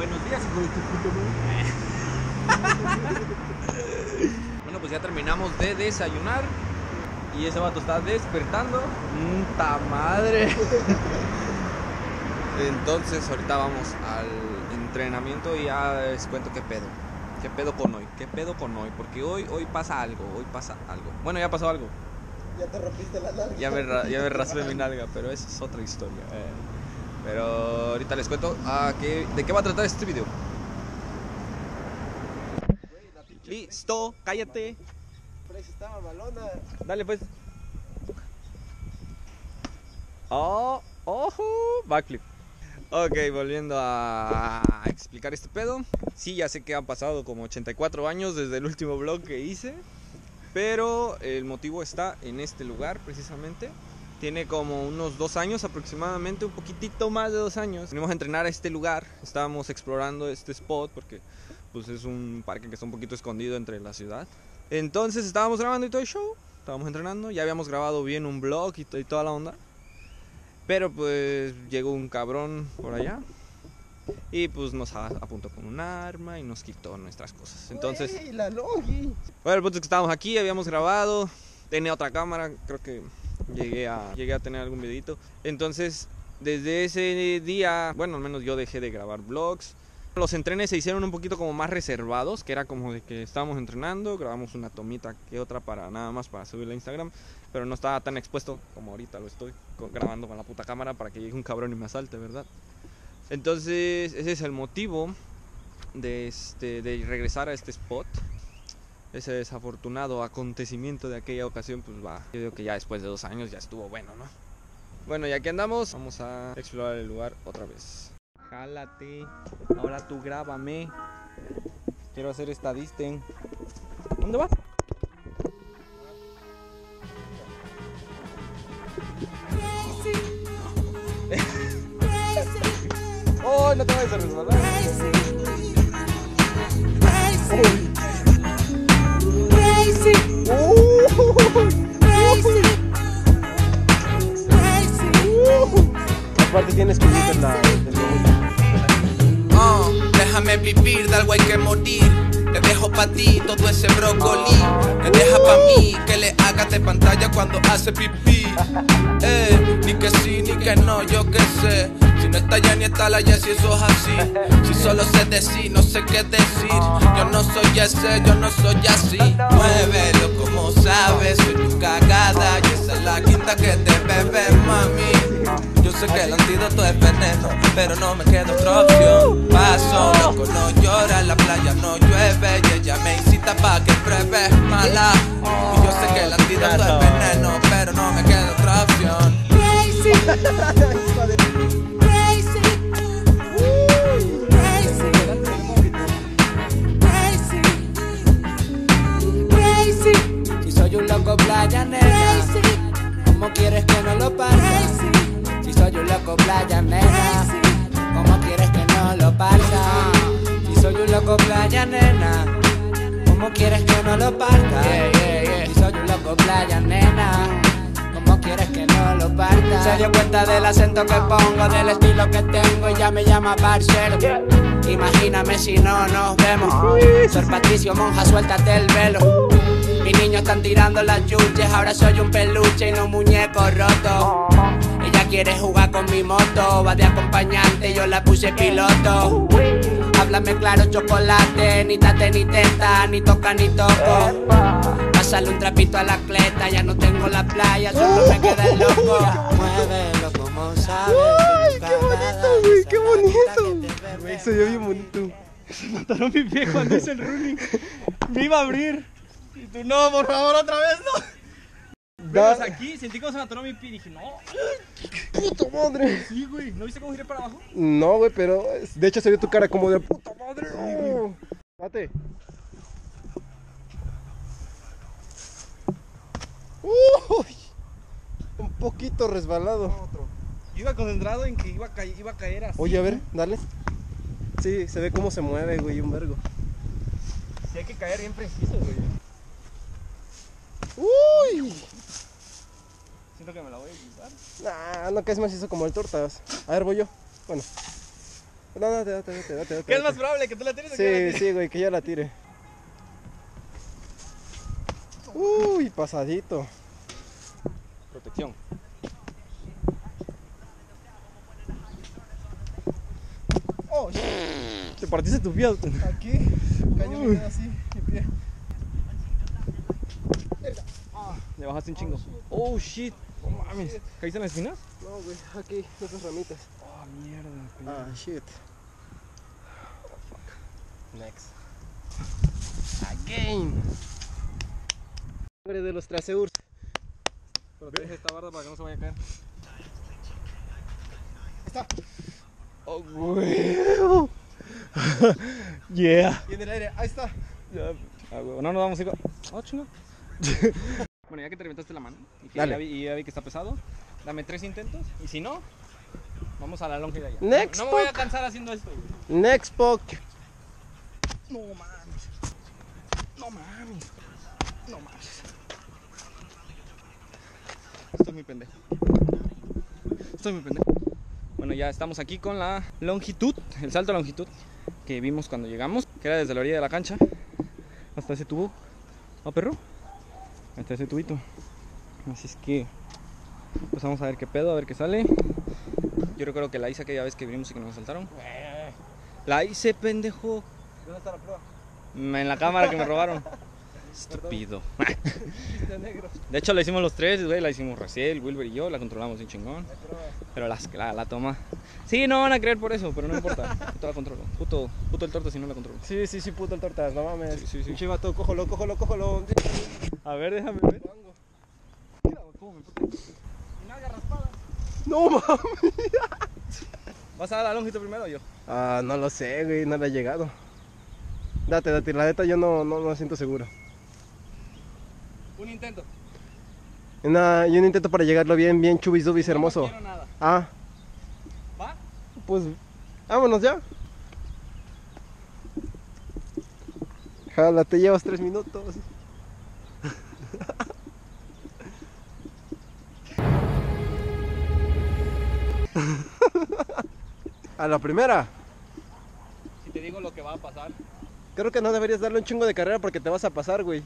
Buenos días, hijo de tu puta madre. bueno, pues ya terminamos de desayunar. Y ese vato está despertando. ¡Puta madre! Entonces, ahorita vamos al entrenamiento y ya les cuento qué pedo. ¿Qué pedo con hoy? ¿Qué pedo con hoy? Porque hoy, hoy pasa algo, hoy pasa algo. Bueno, ya pasó algo. Ya te rompiste la nalga. Ya me, ya me raspé mi nalga, pero esa es otra historia. eh. Pero ahorita les cuento a qué, de qué va a tratar este video. Listo, cállate. Dale pues. Oh, ojo, backflip. Ok, volviendo a explicar este pedo. Sí, ya sé que han pasado como 84 años desde el último vlog que hice. Pero el motivo está en este lugar precisamente. Tiene como unos dos años aproximadamente, un poquitito más de dos años. Venimos a entrenar a este lugar. Estábamos explorando este spot porque pues es un parque que está un poquito escondido entre la ciudad. Entonces estábamos grabando y todo el show. Estábamos entrenando. Ya habíamos grabado bien un vlog y, to- y toda la onda. Pero pues llegó un cabrón por allá. Y pues nos apuntó con un arma y nos quitó nuestras cosas. Entonces... La longi. Bueno, el punto es que estábamos aquí, habíamos grabado, tenía otra cámara, creo que llegué a, llegué a tener algún videito. Entonces, desde ese día, bueno, al menos yo dejé de grabar vlogs. Los entrenes se hicieron un poquito como más reservados, que era como de que estábamos entrenando, grabamos una tomita que otra para nada más para subirla a Instagram, pero no estaba tan expuesto como ahorita lo estoy grabando con la puta cámara para que llegue un cabrón y me asalte, ¿verdad? Entonces, ese es el motivo de, este, de regresar a este spot ese desafortunado acontecimiento de aquella ocasión, pues va. Yo digo que ya después de dos años ya estuvo bueno, ¿no? Bueno, ya que andamos, vamos a explorar el lugar otra vez. Jálate, ahora tú grábame. Quiero hacer esta disten. ¿Dónde vas? ¡Oh, no te vayas a resbalar! Aparte tienes que la. Oh, déjame vivir, de algo hay que morir. Te dejo pa' ti todo ese brócoli. Me deja pa' mí que le hagas de pantalla cuando hace pipí. Eh, ni que sí, ni que no, yo qué sé. Si no está ya ni está la ya, si eso es así. Si solo sé decir, no sé qué decir. Yo no soy ese, yo no soy así. Muévelo como sabes, soy tu cagada. Y esa es la quinta que te bebe, mami. Yo sé que el antídoto es veneno, pero no me queda otra opción. Paso, loco, no llora, en la playa no llueve. Y ella me incita pa' que pruebe mala. Y yo sé que el antídoto es Si soy un loco playa nena, ¿cómo quieres que no lo parta? Si soy un loco playa nena, ¿cómo quieres que no lo parta? Se dio cuenta del acento que pongo, del estilo que tengo y ya me llama parcero. Imagíname si no nos vemos. Sor Patricio Monja, suéltate el velo. Mis niños están tirando las chuches, ahora soy un peluche y no un muñeco roto. Ella quiere jugar con mi moto, va de acompañante, yo la puse piloto. Háblame claro, chocolate, ni tate ni teta, ni toca ni toco. Pásale un trapito a la cleta, ya no tengo la playa, solo me queda el loco. Muévelo como sabes. ¡Ay, qué bonito, güey! ¡Qué bonito! Güey, se vio bien bonito. Mataron mi pie cuando hice el running. Me iba a abrir. Y tú, no, por favor, otra vez no. Pero aquí sentí cómo se me atoró mi pie y dije, no. ¡Puta madre! Sí, güey. ¿No viste cómo giré para abajo? No, güey, pero de hecho se vio tu cara como de puta madre. oh. Date. Uy, un poquito resbalado. Yo iba concentrado en que iba a, iba a caer así. Oye, a ver, dale. Sí, se ve cómo se mueve, güey, un vergo. Sí, hay que caer bien preciso, güey. Uy. Siento que me la voy a quitar. Nah, no caes más eso como el tortas. A ver, voy yo. Bueno. No, no, date, date, date, date. ¿Qué es date. más probable? ¿Que tú la tires o que yo la Sí, tire? sí, güey, que ya la tire. Uy, pasadito. Protección. Oh, Te partiste tu pie. aquí cayó mi así, mi pie. Le bajaste un chingo. Oh shit. No mames. ¿Caíste en las espinas? No, güey, aquí, esas ramitas. Oh, mierda. Ah, shit. Next. Again. Sangre de los traseurs. Protege esta barda para que no se vaya a caer. Está. Oh, güey. yeah. Y en el aire, ahí está. Ya, ah, güey, no nos vamos a ir. Oh, chingo. bueno, ya que te reventaste la mano y que Dale. ya vi, y ya vi que está pesado, dame tres intentos. Y si no, vamos a la longe de allá. Next no me voy a cansar haciendo esto. güey. Next poke. No mames. No mames. No mames. Estoy muy pendejo. Estoy muy pendejo. Bueno, ya estamos aquí con la longitud, el salto a longitud que vimos cuando llegamos, que era desde la orilla de la cancha hasta ese tubo. ¿No, perro? Hasta ese tubito. Así es que, pues vamos a ver qué pedo, a ver qué sale. Yo creo que la hice aquella vez que vinimos y que nos saltaron. La hice, pendejo. ¿Dónde está la prueba? En la cámara que me robaron. Estúpido. De hecho, la hicimos los tres, güey. La hicimos Raciel, Wilber y yo. La controlamos bien chingón. Pero las, la, la toma. Sí, no van a creer por eso, pero no importa. Yo la controlo. Puto, puto el torta si no la controlo. Sí, sí, sí, puto el tortas, no mames. Sí, sí, sí. Pinche vato, cójalo, cójalo, cójalo. A ver, déjame ver. No mames. ¿Vas a dar la longitud primero o yo? Ah, no lo sé, güey, no le ha llegado. Date, date, la neta yo no, no, no me siento seguro. Un intento. Una, y un intento para llegarlo bien, bien chubis dubis hermoso. No quiero nada. Ah, ¿Va? pues vámonos ya. Jala, te llevas tres minutos. A la primera. Si te digo lo que va a pasar. Creo que no deberías darle un chingo de carrera porque te vas a pasar, güey.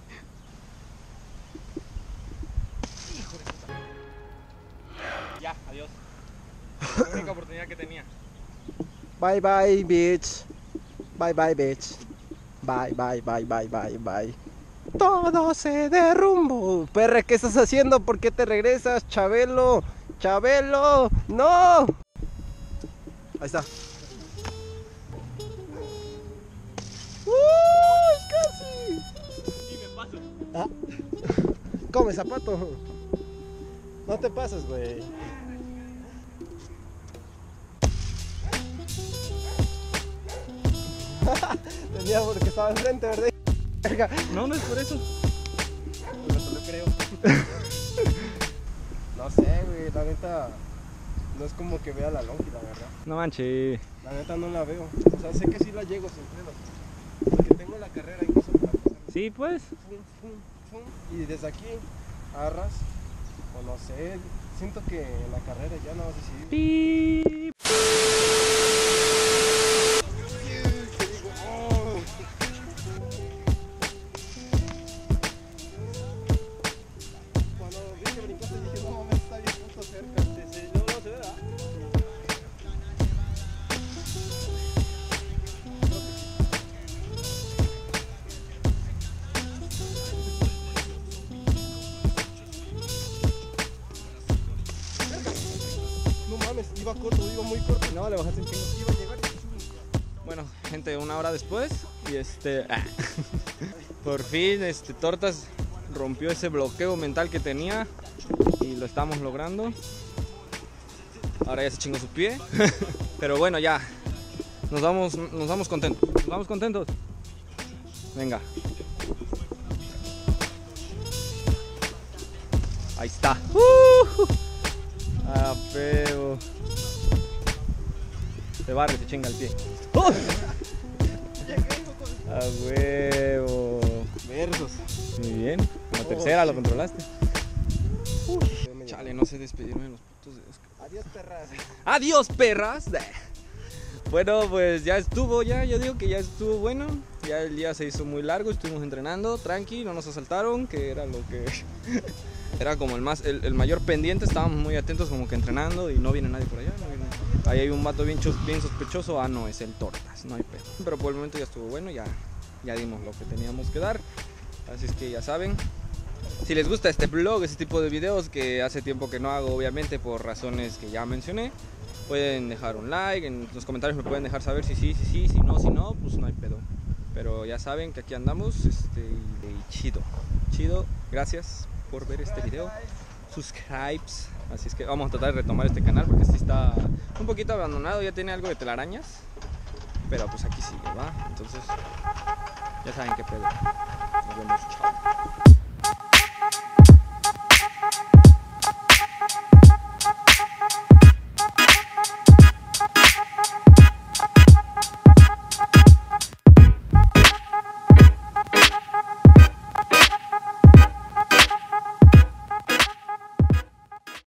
Ya, adiós. La única oportunidad que tenía. Bye bye, bitch. Bye bye, bitch. Bye, bye, bye, bye, bye, bye. Todo se derrumbó. Perra, ¿qué estás haciendo? ¿Por qué te regresas, Chabelo? Chabelo, no. Ahí está. ¡Uy, casi! Y me paso. Ah. Come zapato. No te pases, güey. Tenía porque estaba enfrente, ¿verdad? No, no es por eso. No creo. no sé, güey, la neta. No es como que vea la longi, la verdad. No manches. La neta no la veo. O sea, sé que sí la llego sin pedo. Porque tengo la carrera incluso para pasar. Sí, pues. Fum, fum, fum. Y desde aquí arras, o no sé, siento que en la carrera ya no vas a decidir. Pip. Bueno, gente, una hora después y este ah, por fin este Tortas rompió ese bloqueo mental que tenía y lo estamos logrando. Ahora ya se chingó su pie, pero bueno, ya nos vamos nos vamos contentos. Nos vamos contentos. Venga. Ahí está. ¡Uh! Ah, feo. Se barre, se chinga el pie. ¡Oh! A huevo. Versos. Muy bien. La Oh, tercera lo sí. controlaste. Chale, no sé despedirme de los putos dedos. Adiós, perras. Adiós, perras. Bueno, pues ya estuvo, ya, yo digo que ya estuvo bueno. Ya el día se hizo muy largo, estuvimos entrenando, tranqui, no nos asaltaron, que era lo que era como el más el, mayor pendiente, estábamos muy atentos como que entrenando y no viene nadie por allá, no viene- Ahí hay un vato bien, chus- bien sospechoso, ah no, es el Tortas, no hay pedo. Pero por el momento ya estuvo bueno, ya, ya dimos lo que teníamos que dar. Así es que ya saben, si les gusta este blog, este tipo de videos que hace tiempo que no hago, obviamente por razones que ya mencioné, pueden dejar un like, en los comentarios me pueden dejar saber si sí, si sí, si no, si no, pues no hay pedo. Pero ya saben que aquí andamos, este, y chido, chido, gracias por ver este video, subscribes, así es que vamos a tratar de retomar este canal porque sí está un poquito abandonado, ya tiene algo de telarañas, pero pues aquí sigue, ¿va? Entonces, ya saben qué pedo. Nos vemos, chao.